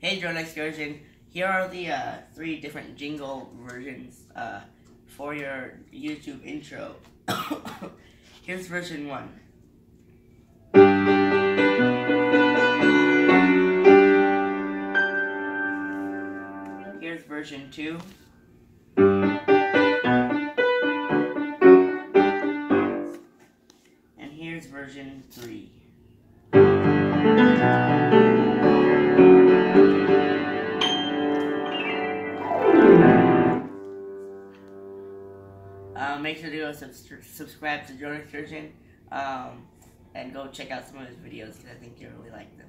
Hey Drone Xcursion, here are the uh, three different jingle versions uh, for your YouTube intro. Here's version one. Here's version two. And here's version three. Uh, make sure to go subs- subscribe to Drone Xcursion um, and go check out some of his videos because I think you'll really like them.